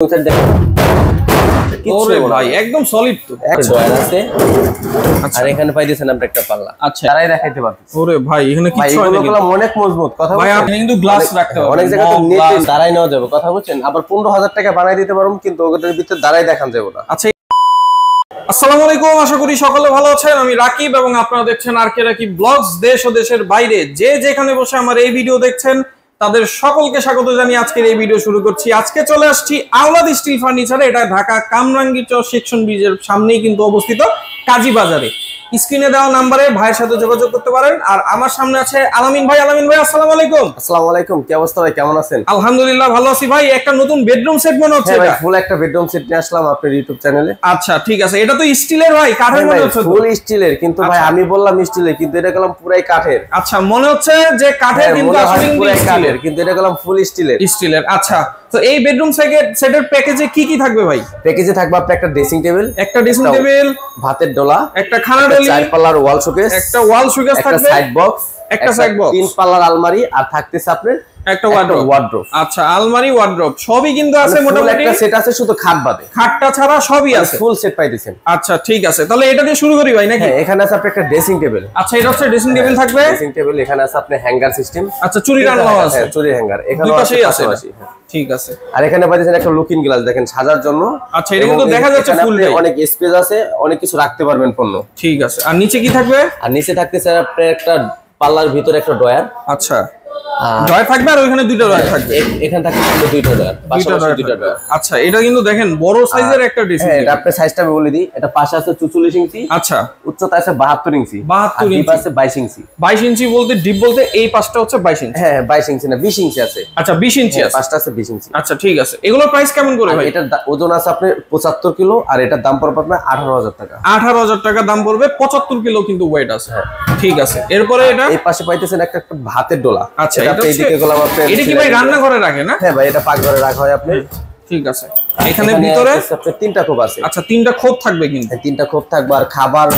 Set দেখেন ওরে ভাই একদম সলিড তো। আছে। আচ্ছা। আর এখানে পাইতেছেন আপনি একটা পাল্লা। আচ্ছা। তারাই দেখাইতে পারবেন ওরে ভাই এখানে ভাই কিছু নাকি কলম অনেক মজবুত কথা ভাই বলছেন? আপনি কিন্তু গ্লাস রাখতে পারবেন। অনেক জায়গায় তো নেট দাঁড়াই নেওয়া যাবে কথা বলছেন আবার পনেরো হাজার টাকা বানাই দিতে পারব কিন্তু ওটার ভিতরে দাঁড়াই দেখান যাবে না। আচ্ছা আসসালামু আলাইকুম আশা করি সকলে ভালো আছেন। আমি রাকিব এবং আপনারা দেখছেন আর কে রাকিব ব্লগস দেশ ও দেশের বাইরে। যে যেখানে বসে আমার এই ভিডিও দেখছেন তাদের সকলকে স্বাগত জানিয়ে আজকের এই ভিডিও শুরু করছি। আজকে চলে আসছি আওলাদ স্টিল ফার্নিচারে। এটা ঢাকা কামরাঙ্গি চর সেকশন ব্রিজের সামনেই কিন্তু অবস্থিত। কাজী বাজারে। স্ক্রিনে দেওয়া নাম্বারে ভাইয়ের সাথে যোগাযোগ করতে পারেন। আর আমার সামনে আছে আলামিন ভাই। আলামিন ভাই আসসালামু আলাইকুম। আসসালামু আলাইকুম। কি অবস্থা ভাই? কেমন আছেন? আলহামদুলিল্লাহ ভালো আছি ভাই। একটা নতুন বেডরুম সেট মনে হচ্ছে হ্যাঁ এটা। ফুল একটা বেডরুম সেট নিয়ে আসলাম আপনার ইউটিউব চ্যানেলে আচ্ছা ঠিক আছে। এটা তো স্টিলের ভাই কাঠের মনে হচ্ছে ফুল স্টিলের। কিন্তু ভাই আচ্ছা। আমি বললাম স্টিলের কিন্তু এটা গেলাম পুরাই কাঠের। আচ্ছা মনে হচ্ছে যে কাঠের হ্যাঁ, কিন্তু আসলে পুরাই কাঠের কিন্তু এটা গেলাম ফুল স্টিলের। স্টিলের আচ্ছা। তো এই বেডরুম সেটের প্যাকেজে কি কি থাকবে ভাই? প্যাকেজে থাকবে আপনার একটা ড্রেসিং টেবিল একটা ড্রেসিং টেবিল ভাতের ডোলা একটা খানা ডলি চার পাল্লার ওয়াল শোকেস একটা ওয়াল সুকেস একটা সাইড বক্স একটা সাইড বক্স তিন পাল্লার আলমারি আর থাকতেছে আপনার একটা ওয়ার্ড্রোব ওয়ার্ড্রোব আচ্ছা আলমারি সবই কিন্তু আছে মোটামুটি একটা সেট আছে শুধু খাট বাদে। খাটটা ছাড়া সবই আছে। ফুল সেট পাইতেছেন আচ্ছা ঠিক আছে। তাহলে এটা দিয়ে শুরু করি ভাই নাকি? হ্যাঁ এখানে আছে আপনার একটা ড্রেসিং টেবিল আচ্ছা এটা হচ্ছে ড্রেসিং টেবিল থাকবে? ড্রেসিং টেবিল এখানে আছে আপনার হ্যাঙ্গার সিস্টেম আচ্ছা চুরি আছে। চুরি হ্যাঙ্গার এখানে পাশেই আছে হ্যাঁ। ঠিক আছে। আর এখানে পাইতেছেন একটা লুকিং গ্লাস দেখেন সাজার জন্য। আচ্ছা, এটা কিন্তু দেখা যাচ্ছে। অনেক স্পেস আছে অনেক কিছু রাখতে পারবেন পণ্য। ঠিক আছে। আর নিচে কি থাকবে? আর নিচে থাকতেছে আপনার একটা পাল্লার ভিতরে একটা ডয়ার আচ্ছা। ডয় থাকবে আর ওইখানে দুইটা থাকবে? এখানে থাকতে দুইটা ডয়ার দুইটা পাশাপাশি দুইটা ডয়ার আচ্ছা এটা কিন্তু দেখেন বড় সাইজের একটা ড্রেসিং হ্যাঁ এটা আপনার সাইজটা আমি বলে দিই এটা পাশে আছে চুচল্লিশ ইঞ্চি আচ্ছা। উচ্চতা আছে বাহাত্তর ইঞ্চি 72 ইঞ্চি। আছে বাইশ ইঞ্চি। বাইশ ইঞ্চি বলতে ডিপ বলতে এই পাঁচটা হচ্ছে বাইশ ইঞ্চি। হ্যাঁ বাইশ ইঞ্চি না বিশ ইঞ্চি আছে। আচ্ছা বিশ ইঞ্চি আছে। পাঁচটা আছে বিশ ইঞ্চি। আচ্ছা ঠিক আছে। এগুলোর প্রাইস কেমন করে ভাই? এটার দা- ওজন আছে আপনার পঁচাত্তর কিলো আর এটার দাম পড়বে আপনার আঠারো হাজার টাকা। আঠারো হাজার টাকা দাম পড়বে পঁচাত্তর কিলো কিন্তু ওয়েট আছে। ঠিক আছে। এরপরে এটা? এই পাশে পাইতেছেন একটা একটা ভাতের ডোলা আচ্ছা এটা আপনি এইদিকে গোলাম আপনি এটা কি ভাই রান্না করে রাখে না? হ্যাঁ ভাই এটা পাকঘরে রাখা হয় আপনি। ঠিক আছে। এখানে ভিতরে? তিনটা খোপ আছে। আচ্ছা তিনটা খোপ থাকবে কিন্তু। তিনটা খোপ থাকবে আর খাবার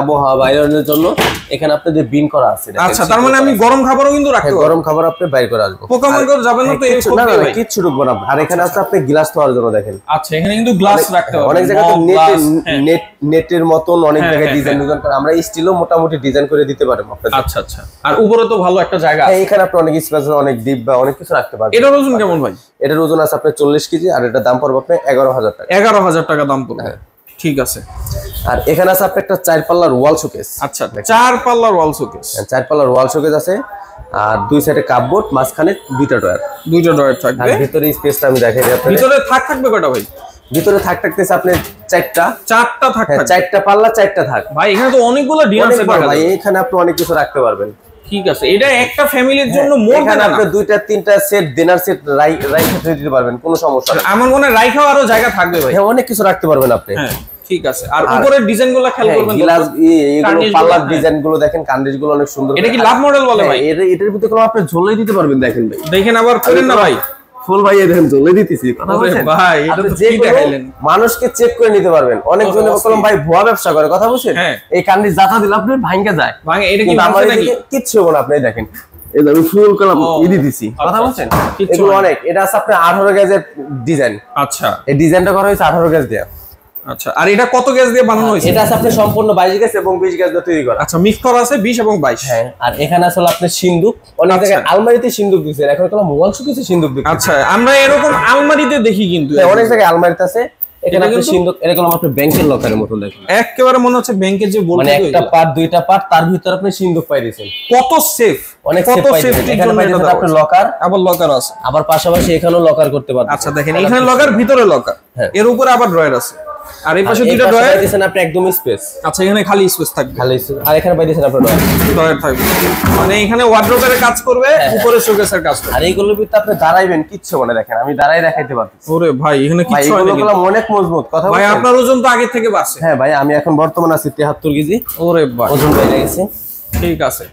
আবহাওয়া বাইরের জন্য এখানে আপনাদের বিন করা আছে আচ্ছা তার মানে আমি গরম খাবারও কিন্তু। রাখতে হ্যাঁ, গরম খাবার আপনি বাইর করে আসব। পোকামাকড় যাবে না তো এই না না দিয়ে না, ভাই? কিচ্ছু ঢুকবো না। আর এখানে আছে আপনি গ্লাস খাওয়ার জন্য দেখেন। আচ্ছা এখানে কিন্তু গ্লাস রাখতে পারবেন অনেক জায়গায় তো নেট হ্যাঁ। নেট নেটের মতন অনেক হ্যাঁ, জায়গায় হ্যাঁ, ডিজাইন ডিজাইন করে আমরা স্টিলও মোটামুটি ডিজাইন করে দিতে পারব আপনাদের। আচ্ছা আচ্ছা। আর উপরে তো ভালো একটা জায়গা আছে। হ্যাঁ এখানে আপনি অনেক স্পেস অনেক ডিপ বা অনেক কিছু রাখতে পারবেন। এটার ওজন কেমন ভাই? এটার ওজন আছে আপনার চল্লিশ কেজি। আর এটার দাম পড়বে আপনার এগারো হাজার টাকা। এগারো হাজার টাকা দাম পড়বে। হ্যাঁ। ঠিক আছে। আর এখানে আছে আপনার একটা চার পাল্লার ওয়াল শোকেস। আচ্ছা চার পাল্লার ওয়াল শোকেস। চার পাল্লার ওয়াল শোকেস আছে আর দুই সাইডে কাপবোর্ড মাঝখানে দুইটা ডয়ার দুইটা ডয়ার আর থাকবে ভিতরে স্পেসটা আমি দেখাই দিই আপনাদের। ভিতরে থাক থাকবে কটা ভাই? ভিতরে থাক থাকতেছে আপনি চারটা। চারটা থাক হ্যাঁ চারটা পাল্লা চারটা থাক। ভাই এখানে তো অনেকগুলো সেট বড় ভাই। এখানে আপনি অনেক কিছু রাখতে পারবেন। ঠিক আছে এটা একটা ফ্যামিলির জন্য মোর দেন আপনি দুইটা তিনটা সেট ডিনার সেট রাইখে দিতে পারবেন কোনো সমস্যা নেই। আমার মনে হয় রাইখাও আরও জায়গা থাকবে ভাই। হ্যাঁ অনেক কিছু রাখতে পারবেন আপনি। হ্যাঁ ঠিক আছে। আর উপরের ডিজাইনগুলো খেয়াল করবেন গ্লাস এইগুলো পাল্লার দেখেন অনেক সুন্দর। এটা কি লাভ মডেল বলে হ্যাঁ, ভাই? এটার ভিতরে কোনো আপনি ঝোলাই দিতে পারবেন দেখেন ভাই। দেখেন আবার করেন না ভাই। ফুল ভাই এই দেখেন ঝোলাই দিতেছি কথা ওরে বলছেন? ভাই, এটা আপনি তো কি দেখাইলেন? মানুষকে চেক করে নিতে পারবেন। অনেক জন বললাম ভাই ভুয়া ব্যবসা করে। কথা বলছেন? হ্যাঁ। এই কান্ডি জাতা দিলে আপনি ভাঙ্গে যায়। ভাঙে এটা কি আমার কিচ্ছু হবে না আপনি দেখেন। এই আমি ফুল কলাম ইদি দিছি। কথা আচ্ছা, এগুলো অনেক। এটা আছে আপনার আঠারো গেজের ডিজাইন আচ্ছা। এই ডিজাইনটা করা হয়েছে আঠারো গেজ দিয়ে। আচ্ছা আর এটা কত গ্যাস দিয়ে বানানো হয়েছে? এটা আছে আপনি সম্পূর্ণ বাইশ গেজ এবং বিশ গেজ দিয়ে তৈরি করা। আচ্ছা মিক্স করা আছে 20 এবং 22 হ্যাঁ আর এখানে আসলে আপনার সিন্দুক। অনেক আচ্ছা। জায়গায় আলমারিতে সিন্দুক এখন কোনো মোবাইল শুকিয়েছে সিন্দুক আচ্ছা আমরা এরকম আলমারিতে দেখি কিন্তু হ্যাঁ, অনেক জায়গায় আলমারিতে আছে। এখানে আপনি সিন্দুক এরকম আপনার ব্যাংকের লকারের মতো দেখেন। একেবারে মনে হচ্ছে ব্যাংকের যে মানে বলতে একটা পার্ট দুইটা পার্ট তার ভিতরে আপনি সিন্দুক পাই দিয়েছেন। কত সেফ অনেক কত সেফ এখানে পাই দিয়েছেন আপনার লকার। আবার লকার আছে। আবার পাশাপাশি এখানেও লকার করতে পারবেন। আচ্ছা দেখেন এখানে লকার ভিতরে লকার। হ্যাঁ। এর উপরে আবার ড্রয়ার আছে। আর এই পাশে পাশে ড্রয়ার? দিয়েছেন আপনি একদম স্পেস আচ্ছা এখানে খালি স্পেস থাকবে। খালি space। আর এখানে আপনার ডয়ার ড্রয়ার থাকবে। মানে এখানে ওয়ার্ড্রোবের কাজ করবে হ্যাঁ, উপরে শোকেসের কাজ করবে। আর এইগুলোর ভিতরে আপনি দাঁড়াইবেন কিচ্ছু মনে দেখেন আমি দাঁড়াই দেখাইতে পারতেছি। ওরে ভাই এখানে কিছু হয় এগুলো অনেক মজবুত। কথা ভাই আপনার ওজন তো আগে থেকে বাড়ছে। হ্যাঁ ভাই আমি এখন বর্তমান আছি তেহাত্তর কেজি। ওরে ভাই। ওজন বেড়ে গেছে। ঠিক আছে।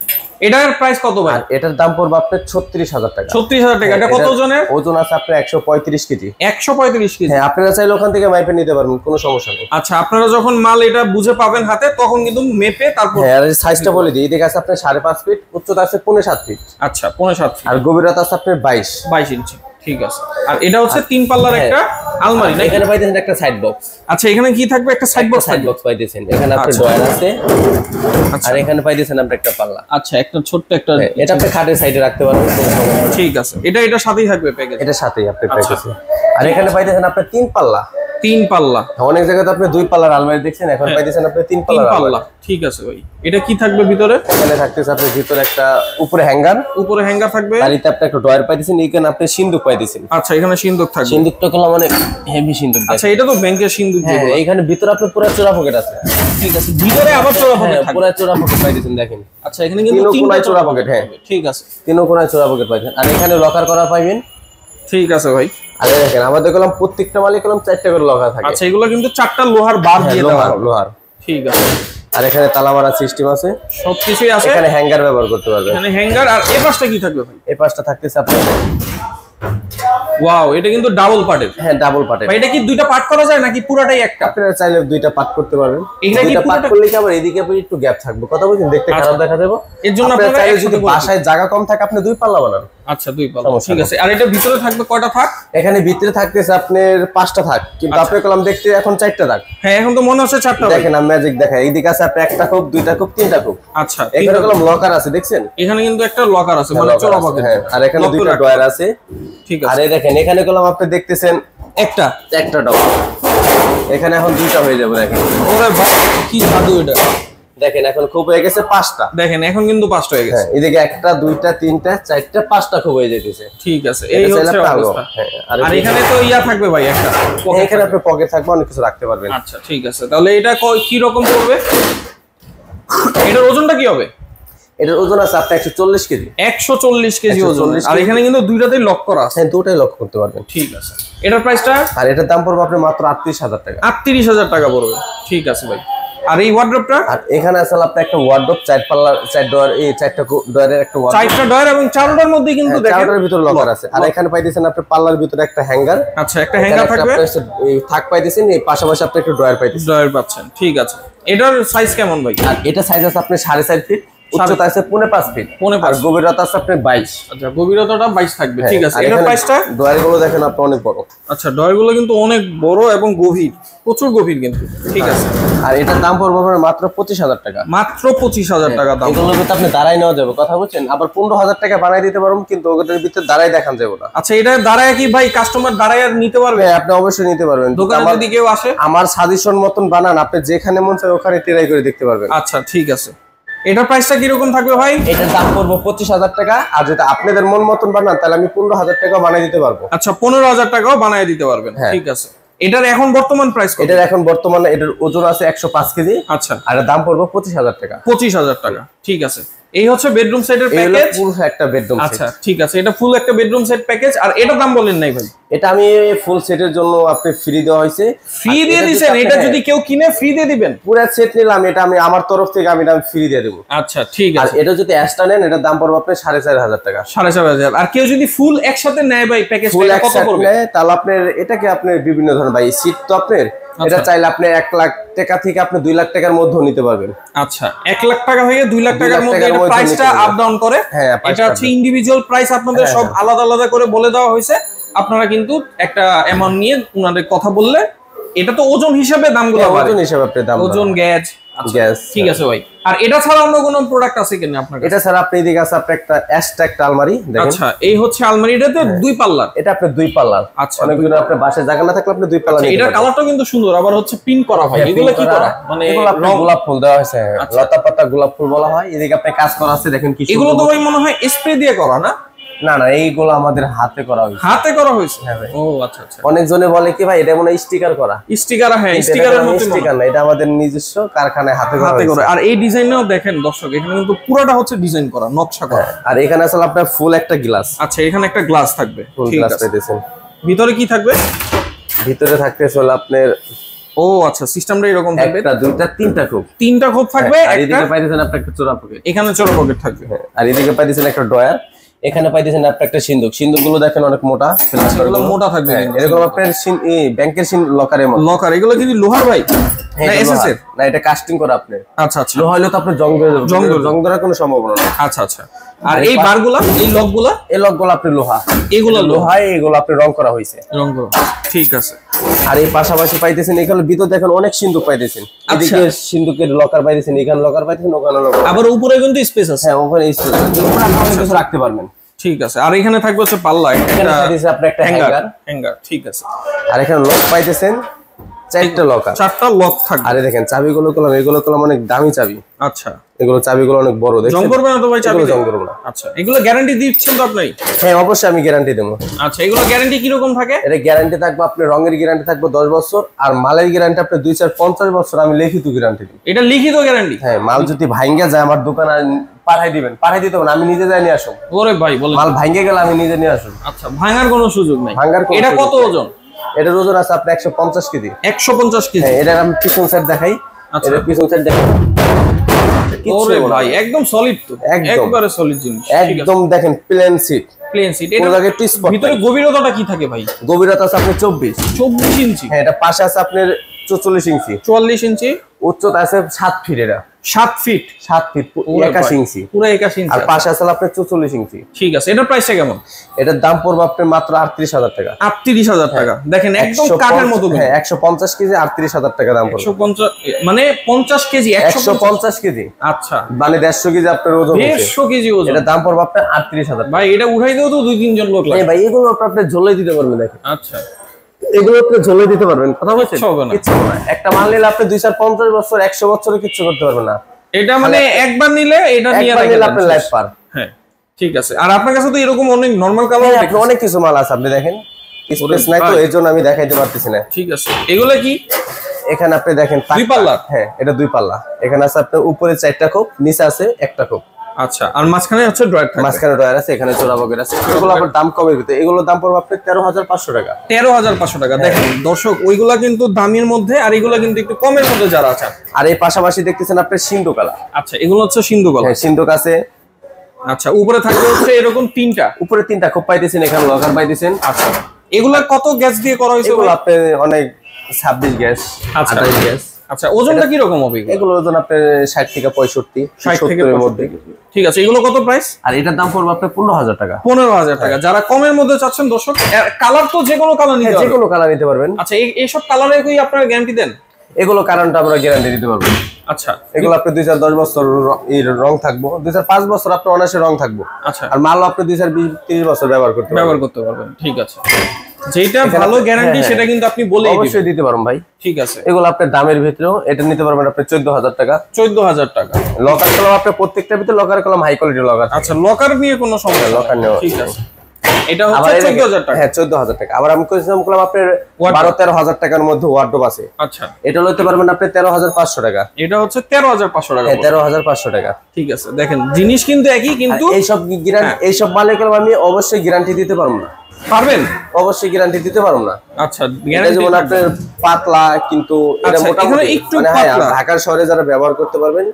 এটার প্রাইস কত ভাই? এটার দাম পড়বে আপনার ছত্রিশ হাজার টাকা। ছত্রিশ হাজার টাকা। এটা কত জনের ওজনের? ওজন আছে আপনার একশো পঁয়ত্রিশ কেজি। একশো পঁয়ত্রিশ কেজি। হ্যাঁ আপনারা চাইলে ওখান থেকে মাইপে নিতে পারবেন কোনো সমস্যা নেই। আচ্ছা আপনারা যখন মাল এটা বুঝে পাবেন হাতে তখন কিন্তু মেপে তারপর হ্যাঁ সাইজটা বলে দিই। এদিকে আছে আপনার সাড়ে পাঁচ ফিট উচ্চতা আছে পনেরো সাত ফিট আচ্ছা পনেরো সাত আর গভীরতা আছে আপনার বাইশ। বাইশ ইঞ্চি ঠিক আছে। আর এটা হচ্ছে তিন পাল্লার হ্যাঁ। একটা আলমারি না এখানে পাইতেছেন একটা সাইড বক্স আচ্ছা এখানে কি থাকবে? একটা সাইড বক্স সাইড বক্স পাইতেছেন। এখানে আপনার আচ্ছা। ডয়ার আছে। আচ্ছা। আর এখানে পাইতেছেন আপনি একটা পাল্লা। আচ্ছা একটা ছোট্ট একটা হ্যাঁ, এটা আপনি খাটের সাইডে রাখতে পারবেন। ঠিক আছে। এটা এটা সাথেই থাকবে প্যাকেজ? এটা সাথেই আপনি আচ্ছা। পাইতেছেন আর এখানে পাইতেছেন আপনার তিন পাল্লা। তিন পাল্লা। অনেক জায়গাতে আপনি দুই পাল্লার আলমারি দেখছেন এখন হ্যাঁ। পাইতেছেন আপনি তিন তিন পাল্লার পাল্লা ঠিক আছে ভাই। এটা কি থাকবে ভিতরে? এখানে থাকতেছে আপনি ভিতরে একটা উপরে হ্যাঙ্গার। উপরে হ্যাঙ্গার থাকবে? আর এতে আপনি একটা ডয়ার পাইতেছেন এখানে আপনি সিন্দুক পাইতেছেন। আচ্ছা এখানে সিন্দুক থাকবে। সিন্দুকটা করলাম অনেক হেভি সিন্দুক আচ্ছা এটা তো ব্যাংকের সিন্দুক হ্যাঁ যেগুলো। এখানে ভিতরে আপনার পুরো চোরা পকেট আছে। ঠিক আছে ভিতরে আবার চোরা হ্যাঁ পকেট থাকবে। পুরো চোরা পকেট পাইতেছেন দেখেন। আচ্ছা এখানে কিন্তু তিনটা কোনায় চোরা পকেট হ্যাঁ। ঠিক আছে। তিনও কোনায় চোরা পকেট পাইছেন আর এখানে লকার করা পাইবেন। ঠিক আছে ভাই। আর দেখেন আমাদের কলম প্রত্যেকটা মালিক কলম চারটা করে লগা থাকে। আচ্ছা এগুলো কিন্তু চারটা লোহার বার হ্যাঁ, দিয়ে দেওয়া। লোহার লোহার। ঠিক আছে। আর এখানে তালা মারা সিস্টেম আছে। সবকিছুই আছে? এখানে হ্যাঙ্গার ব্যবহার করতে পারবেন। এখানে হ্যাঙ্গার আর এই পাশটা কি থাকবে ভাই? এই পাশটা থাকতেছে আপনার। ওয়াও এটা কিন্তু ডাবল পার্টের হ্যাঁ ডাবল পার্টের এটা কি দুইটা পার্ট করা যায় নাকি পুরাটাই একটা? আপনারা চাইলে দুইটা পার্ট করতে পারবেন। দুইটা পার্ট করলে কি আবার এদিকে আবার একটু গ্যাপ থাকবে? কথা বলছেন? দেখতে খারাপ দেখা যাবে? এর জন্য আপনারা চাইলে যদি বাসায় জায়গা কম থাকে আপনি দুই পাল্লা বানান। আচ্ছা দুই পাল্লা। ঠিক আছে। আর এটা ভিতরে থাকবে কয়টা থাক? এখানে ভিতরে থাকতেছে আপনার পাঁচটা থাক। কিন্তু আচ্ছা। কলম দেখতে এখন চারটা থাক। হ্যাঁ এখন তো মনে হচ্ছে চারটা। দেখেন আমি ম্যাজিক দেখাই এইদিকে আছে আপনার একটা খুব দুইটা খুব তিনটা খুব। আচ্ছা এখানে কলম লকার আছে দেখছেন? এখানে কিন্তু একটা লকার আছে মানে লকার চোরা পকেট হ্যাঁ আর এখানে দুইটা ডয়ার আছে। ঠিক আর আছে। এই দেখেন এখানে কলম আপনি দেখতেছেন একটা। একটা ডব এখানে এখন দুইটা হয়ে যাবে দেখেন। ওরে বাবা, কি জাদু এটা। দেখেন এখন খুব হয়ে গেছে পাঁচটা। দেখেন এখন কিন্তু পাঁচটা হয়ে গেছে। হ্যাঁ এদিকে একটা দুইটা তিনটা চারটা পাঁচটা খুব হয়ে যেতেছে ঠিক আছে এই হচ্ছে অবস্থা। হ্যাঁ, আর আর এখানে- তো ইয়া থাকবে ভাই একটা pocket এখানে। আপনি পকেট থাকবে অনেক কিছু রাখতে পারবেন। আচ্ছা ঠিক আছে। তাহলে এটা ক- কি রকম পড়বে? এটার ওজনটা কি হবে? এটার ওজন আছে আপনার একশো চল্লিশ কেজি। একশো চল্লিশ কেজি ওজন। 140 আর এখানে কিন্তু দুইটাতেই লক করা আছে। হ্যাঁ দুটাই লক্ষ্য করতে পারবেন। ঠিক আছে। এটার প্রাইসটা আর এটার দাম পড়বে আপনার মাত্র আটত্রিশ হাজার টাকা। আটত্রিশ হাজার টাকা পড়বে। ঠিক আছে ভাই। আর এই ওয়ার্ড্রপটা আর এখানে আসলে আপনার একটা ওয়ার্ডরোব চার পাল্লা চার ডয়ার এই চারটা ডয়ারের একটা ওয়ার্ডরোব চারটা ডয়ার এবং চারটার মধ্যে কিন্তু দেখেন চারটার ভিতরে লকার আছে। আর এখানে পাইতেছেন আপনার পাল্লার ভিতরে একটা হ্যাঙ্গার আচ্ছা একটা হ্যাঙ্গার থাকবে? থাক পাইতেছেন এই পাশাপাশি আপনি একটা ডয়ার পাইতেছেন। ডয়ার পাচ্ছেন। ঠিক আছে। এটার সাইজ কেমন ভাই? আর এটা সাইজ আছে আপনার সাড়ে চার ফিট উচ্চতা আছে পৌনে পাঁচ ফিট। পৌনে পাঁচ। গভীরতা আছে আপনার বাইশ। আচ্ছা গভীরতাটা বাইশ থাকবে ঠিক আছে। এটার প্রাইসটা দেখেন আপনি অনেক বড়। আচ্ছা ডয়ারগুলো কিন্তু অনেক বড় এবং গভীর। প্রচুর গভীর কিন্তু ঠিক আছে। আর এটার দাম পড়বে আপনার মাত্র পঁচিশ হাজার টাকা। মাত্র পঁচিশ হাজার টাকা দাম। এগুলোর ভিতরে আপনি দাঁড়াই নেওয়া যাবে কথা বলছেন আবার পনেরো হাজার টাকা বানাই দিতে পারবেন কিন্তু ওটার ভিতরে দাঁড়াই দেখান যাবে না। আচ্ছা এটা দাঁড়ায় কি ভাই কাস্টমার দাঁড়ায় আর নিতে পারবে? হ্যাঁ আপনি অবশ্যই নিতে পারবেন। দোকানে যদি কেউ আসে? আমার সাজেশন মতন বানান আপনি যেখানে মন চায় ওখানে ট্রাই করে দেখতে পারবেন। আচ্ছা ঠিক আছে। এটার প্রাইসটা কীরকম থাকবে ভাই? এটার দাম পড়ব পঁচিশ হাজার টাকা। আর যদি আপনাদের মন মতন বানান তাহলে আমি পনেরো হাজার টাকা বানিয়ে দিতে পারব। আচ্ছা পনেরো হাজার টাকাও বানিয়ে দিতে পারবেন। হ্যাঁ। ঠিক আছে। এটার এখন বর্তমান প্রাইস কত? এটার এখন বর্তমানে এটার ওজন আছে একশো পাঁচ কেজি। আচ্ছা। আর দাম পড়ব পঁচিশ হাজার টাকা। পঁচিশ হাজার টাকা। ঠিক আছে। এই হচ্ছে বেডরুম সেটের প্যাকেজ full একটা বেডরুম সেট আচ্ছা ঠিক আছে এটা ফুল একটা বেডরুম সেট প্যাকেজ আর এটা দাম বলেন নাই ভাই। এটা আমি ফুল সেটের জন্য আপনি ফ্রি দেওয়া হয়েছে। ফ্রি দিয়ে আপনি- এটা হ্যাঁ, যদি কেউ কিনে ফ্রি দিয়ে দিবেন? পুরো সেট নিলাম এটা আমি আমার তরফ থেকে আমি এটা ফ্রি দিয়ে দেবো। আচ্ছা ঠিক আছে। আর এটা যদি অ্যাশটা নেন এটার দাম পড়বে আপনার সাড়ে চার হাজার টাকা। সাড়ে চার হাজার। আর কেউ যদি ফুল একসাথে নেয় ভাই প্যাকেজ ফুল কত পড়বে? নেয় তাহলে আপনার এটাকে আপনার বিভিন্ন ধরনের ভাই সিট তো আপনার। এটা চাইলে আপনি এক লাখ টাকা থেকে আপনি দুই লাখ টাকার মধ্যেও নিতে পারবেন। আচ্ছা এক লাখ টাকা থেকে দুই লাখ টাকার মধ্যে প্রাইসটা আপ ডাউন করে। হ্যাঁ, এটা হচ্ছে ইন্ডিভিজুয়াল প্রাইস আপনাদের হ্যাঁ, সব হ্যাঁ। আলাদা আলাদা করে বলে দেওয়া হয়েছে। আপনারা কিন্তু একটা অ্যামাউন্ট নিয়ে উনাদের কথা বললে এটা তো ওজন হিসাবে দামগুলো হ্যাঁ। ওজন হিসাবে আপনি দাম ওজন গ্যাস গ্যাস ঠিক আছে ভাই। আর এটা ছাড়া অন্য কোনো প্রোডাক্ট আছে কিনা আপনার এটা স্যার আপনি এদিকে আছে আপনার একটা অ্যাশটা একটা আলমারি দেখেন। আচ্ছা এই হচ্ছে আলমারিটাতে দুই পাল্লার? এটা আপনার দুই পাল্লার। আচ্ছা, অনেক দিন আপনার বাসায় জায়গা না থাকলে আপনি দুই পাল্লা আচ্ছা, এটার কালারটা কিন্তু সুন্দর আবার হচ্ছে পিন করা ভাই হ্যাঁ, এগুলো কি করা মানে রং গোলাপ ফুল দেওয়া হয়েছে। হ্যাঁ। আচ্ছা। লতা পাতা গোলাপ ফুল বলা হয়। এদিকে আপনি কাজ করা আছে দেখেন কি এগুলো তো ভাই মনে হয় স্প্রে দিয়ে করা না? না না এইগুলো আমাদের হাতে করা হয়েছে। হাতে করা হয়েছে? হ্যাঁ ভাই। ও আচ্ছা আচ্ছা। অনেকজনে বলে কি ভাই এটা মনে স্টিকার করা। স্টিকার হ্যাঁ স্টিকারের মতো স্টিকার না এটা আমাদের নিজস্ব কারখানায় হাতে করা হাতে। করে। আর এই ডিজাইনটাও দেখেন দর্শক এখানে কিন্তু পুরোটা হচ্ছে ডিজাইন করা নকশা করা। আর এখানে আসলে আপনার ফুল একটা গ্লাস। আচ্ছা এখানে একটা গ্লাস থাকবে। ফুল গ্লাস আছে। পাইতেছেন। ভিতরে কি থাকবে? ভিতরে থাকতেছে হলো আপনার ও আচ্ছা সিস্টেমটা এরকম থাকবে? একটা দুইটা তিনটা খুব। তিনটা খোপ থাকবে আর এদিকে পাইতেছেন আপনার একটা চোরা পকেট এখানে চোরা পকেট থাকবে আর এদিকে পাইতেছেন একটা ডয়ার এখানে পাইতেছেন আপনার একটা সিন্ধুক সিন্ধুকগুলো দেখেন অনেক মোটা। মোটা থাকবে। হ্যাঁ, এরকম আপনার ব্যাংকের সিন লকারের মতো। লকার এগুলো কিন্তু লোহার ভাই? হ্যাঁ, না এটা কাস্টিং করা আপনি আচ্ছা আচ্ছা। লোহা হলে তো আপনার জং ধরার কোনো সম্ভাবনা নেই। আচ্ছা আচ্ছা। আর এই বারগুলা? এই লকগুলা? এই লকগুলো আপনি লোহা। এগুলো লোহা লোহায় এগুলো আপনি রং করা হয়েছে। রং করা। ঠিক আছে। আর এই পাশাপাশি পাইতেছেন এখানে ভিতর দেখেন অনেক সিন্ধুক পাইতেছেন। এদিকে সিন্ধুকের লকার পাইতেছেন এখানে লকার পাইতেছেন ওখানে লকার আবার উপরে কিন্তু স্পেস আছে। হ্যাঁ ওখানে স্পেস আছে। আপনি কিছু রাখতে পারবেন। ঠিক আছে। আর এখানে থাকবে হচ্ছে পাল্লা একটা হ্যাঙ্গার হ্যাঙ্গার হ্যাঙ্গার ঠিক আছে। আর এখানে লক পাইতেছেন। চারটা লকার চারটা লক থাকবে। আরে দেখেন চাবিগুলো কলম এগুলো কলম অনেক দামি চাবি। আচ্ছা। এগুলো চাবিগুলো অনেক বড় জং করবে না তো ভাই চাবি জং করবে না আচ্ছা এগুলো গ্যারান্টি দিচ্ছেন তো আপনি? হ্যাঁ অবশ্যই আমি গ্যারান্টি দেবো। আচ্ছা এগুলো গ্যারান্টি কি রকম থাকে? এটা গ্যারান্টি থাকবে আপনার রঙের গ্যারান্টি থাকবে দশ বছর আর মালের গ্যারান্টি আপনি দুই চার পঞ্চাশ বছর আমি লিখিত গ্যারান্টি দিই। এটা লিখিত গ্যারান্টি হ্যাঁ মাল যদি ভাঙ্গে যায় আমার দোকানে পাঠাই দিবেন পাঠাই দিতে হবে আমি নিজে যাই নিয়ে আসুন। ওরে ভাই বলেন। মাল ভাঙ্গে গেলে আমি নিজে নিয়ে আসুন। আচ্ছা ভাঙার কোনো সুযোগ নাই। ভাঙার এটা কত ওজন? এটার ওজন আছে আপনার একশো পঞ্চাশ কেজি। একশো পঞ্চাশ কেজি? হ্যাঁ এটার আমি পিছন সাইড দেখাই। আচ্ছা। এটার পিছন সাইড দেখাই। ভাই একদম সলিড তো। একবারে সলিড জিনিস একদম দেখেন প্লেন সিট প্লেন সিট এর এটা স্পট ভিতরে গভীরতাটা কি থাকে ভাই? গভীরতা আছে আপনার চব্বিশ। চব্বিশ ইঞ্চি। হ্যাঁ এটা পাশে আছে আপনার চৌচল্লিশ ইঞ্চি। চুয়াল্লিশ ইঞ্চি। উচ্চতা আছে সাত ফিট এটা সাত ফিট সাত ফিট একাশি ইঞ্চি। পুরো একাশি ইঞ্চি আর পাশে আছে আপনার চৌচল্লিশ ইঞ্চি। ঠিক আছে এটার প্রাইসটা কেমন? এটার দাম পড়বে আপনার মাত্র আটত্রিশ হাজার টাকা। আটত্রিশ হাজার টাকা। দেখেন একদম কাঠের মতো হ্যাঁ একশো পঞ্চাশ কেজি আটত্রিশ হাজার টাকা দাম পড়বে। পঞ্চাশ মানে পঞ্চাশ কেজি একশো পঞ্চাশ কেজি। আচ্ছা। মানে দেড়শো কেজি আপনার ওজন দেড়শো কেজি ওজন। এটার দাম পড়বে আপনার আটত্রিশ হাজার ভাই এটা উঠাই দিও তো দুই তিনজন লোক লাগে ভাই এগুলো আপনি আপনি ঝোলে দিতে পারবেন দেখেন। আচ্ছা। এগুলো আপনি ঝোলে দিতে পারবেন কথা বলছেন? কিচ্ছু না। একটা মাল নিলে আপনি দুই চার পঞ্চাশ বছর একশো বছরে কিচ্ছু করতে পারবেন না। এটা মানে একবার নিলে এটা নিয়ে। আপনার লাইফ পার। হ্যাঁ ঠিক আছে। আর আপনার কাছে তো এরকম অনেক নর্মাল কালার হ্যাঁ, অনেক কিছু মাল আছে আপনি দেখেন। স্পেস নাই তো জন্য আমি দেখাইতে পারতেছি না। ঠিক আছে। এগুলো কি? এখানে আপনি দেখেন দুই পাল্লার? হ্যাঁ এটা দুই পাল্লা। এখানে আছে আপনার উপরে চারটা খোপ নিচে আছে একটা খোপ। আচ্ছা আর মাঝখানে হচ্ছে ড্রয়ার থাকবে। মাঝখানে ডয়ার আছে এখানে চোরা বগের আছে। এগুলো আপনার দাম কমের ভিতরে এগুলোর দাম পড়বে আপনার তেরো হাজার পাঁচশো টাকা। তেরো হাজার পাঁচশো টাকা। দেখেন দর্শক ওইগুলা কিন্তু দামের মধ্যে আর এগুলা কিন্তু একটু কমের মধ্যে যারা আছে আর এই পাশাপাশি দেখতেছেন আপনার সিন্ধু কালা। আচ্ছা এগুলো হচ্ছে সিন্ধু গলা হ্যাঁ সিন্ধুক আছে আচ্ছা উপরে থাকবে হচ্ছে এরকম তিনটা। উপরে তিনটা খোপ পাইতেছেন এখানে লকার পাইতেছেন। আচ্ছা এগুলা কত গ্যাস দিয়ে করা হয়েছে এগুলো আপনি অনেক ছাব্বিশ গ্যাস আচ্ছা। আঠাশ গ্যাস। আচ্ছা ওজনটা কি রকম হবে এগুলো? ওজন আপনার ষাট থেকে পঁয়ষট্টি 60 থেকে সত্তরের মধ্যে। ঠিক আছে এগুলো কত প্রাইস আর এটার দাম পড়বে আপনার পনেরো হাজার টাকা। পনেরো হাজার টাকা। যারা কমের মধ্যে চাচ্ছেন দর্শক কালার তো যে কোনো কালার নিতে হ্যাঁ, যে কোনো কালার নিতে পারবেন। আচ্ছা এই- এইসব কালারে কি আপনারা গ্যারান্টি দেন? এগুলো কারণটা আমরা গ্যারান্টি দিতে পারব। আচ্ছা। এগুলো আপনি দুই চার দশ বছর রং থাকব। দুই চার পাঁচ বছর আপনার অনায়াসে রং থাকব। আচ্ছা। আর মাল আপনি দুই চার বিশ তিরিশ বছর ব্যবহার করতে ব্যবহার করতে পারবেন ঠিক আছে। যেটা ভালো গ্যারান্টি হ্যাঁ, সেটা কিন্তু আপনি দিবেন অবশ্যই দিতে পারবেন ভাই। ঠিক আছে। এগুলো আপনার দামের ভিতরেও এটা নিতে পারবেন আপনি চোদ্দ হাজার টাকা। চোদ্দ হাজার টাকা। লকার কলম আপনার প্রত্যেকটার ভিতরে লকার কলম হাই কোয়ালিটির লকার আচ্ছা লকার নিয়ে কোনো সমস্যা লকার নেই। নেওয়া ঠিক আছে। এটা হচ্ছে এই চোদ্দ দেখেন- হাজার টাকা। হ্যাঁ চোদ্দ হাজার টাকা। আবার আমি কইছিলাম আপনার। বারো তেরো হাজার টাকার মধ্যে ওয়ার্ডরোব আছে। আচ্ছা। এটা লইতে পারবেন আপনি তেরো হাজার পাঁচশো টাকা। এটা হচ্ছে তেরো হাজার পাঁচশো টাকা হ্যাঁ পড়বে। তেরো হাজার পাঁচশো টাকা। ঠিক আছে। দেখেন জিনিস কিন্তু একই কিন্তু এইসব গ্যারান্টি হ্যাঁ। এইসব মালের কলম আমি অবশ্যই গ্যারান্টি দিতে পারব না। পারবেন? অবশ্যই গ্যারান্টি দিতে পারব না। আচ্ছা গ্যারান্টি যেমন আপনার পাতলা কিন্তু এটা আচ্ছা, মোটামুটি। একটু মানে হ্যাঁ, পাতলা। ঢাকার শহরে যারা ব্যবহার করতে পারবেন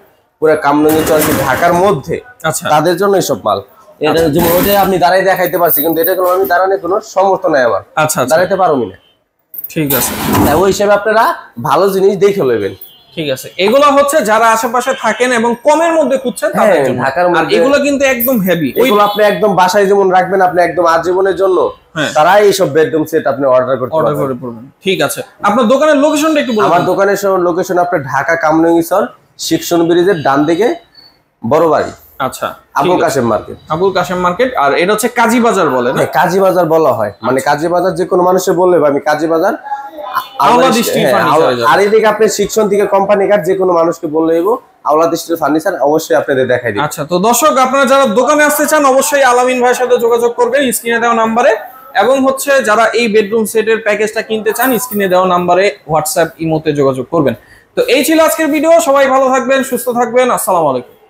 পুরো কামরঙ্গি চরকি ঢাকার মধ্যে আচ্ছা। তাদের জন্য এইসব মাল। এটা যেমন ওটা আপনি দাঁড়াই দেখাইতে পারছি কিন্তু এটা কোনো আমি দাঁড়ানোর কোনো সমর্থ নাই আমার। আচ্ছা আচ্ছা। দাঁড়াইতে পারব না। ঠিক আছে। তাই ওই হিসাবে আপনারা ভালো জিনিস দেখে নেবেন ঠিক আছে। এগুলো হচ্ছে যারা আশেপাশে থাকেন এবং কমের মধ্যে খুঁজছেন তাদের হ্যাঁ, জন্য আর এগুলো কিন্তু একদম হেভি এগুলো আপনি একদম বাসায় যেমন রাখবেন আপনি একদম আজীবনের জন্য হ্যাঁ। তারা এইসব বেডরুম সেট আপনি অর্ডার করতে অর্ডার করে পড়বেন। ঠিক আছে। আপনার দোকানের লোকেশনটা একটু বলুন আমার দোকানের লোকেশন আপনার ঢাকা শিক্ষণ ব্রিজের ডান দিকে বড় বাড়ি। আচ্ছা আবুল কাশেম মার্কেট আবুল কাশেম মার্কেট আর এটা হচ্ছে কাজী বাজার বলে না? হ্যাঁ কাজী বাজার বলা হয়। মানে কাজী বাজার যে কোনো মানুষের বললে আমি কাজী বাজার হ্যাঁ। আর এদিকে আপনি শিক্ষণ থেকে কোম্পানি কার্ড যে কোনো মানুষকে বললে এবো আওলা দৃষ্টির ফার্নিচার অবশ্যই আপনাদের দেখাই দিই আচ্ছা তো দর্শক আপনারা যারা দোকানে আসতে চান অবশ্যই আলামিন ভাইয়ের সাথে যোগাযোগ করবেন স্ক্রিনে দেওয়া নাম্বারে। এবং হচ্ছে যারা এই বেডরুম সেটের প্যাকেজটা কিনতে চান স্ক্রিনে দেওয়া নাম্বারে হোয়াটসঅ্যাপ ইমোতে যোগাযোগ করবেন। তো এই ছিল আজকের ভিডিও সবাই ভালো থাকবেন সুস্থ থাকবেন আসসালামু আলাইকুম।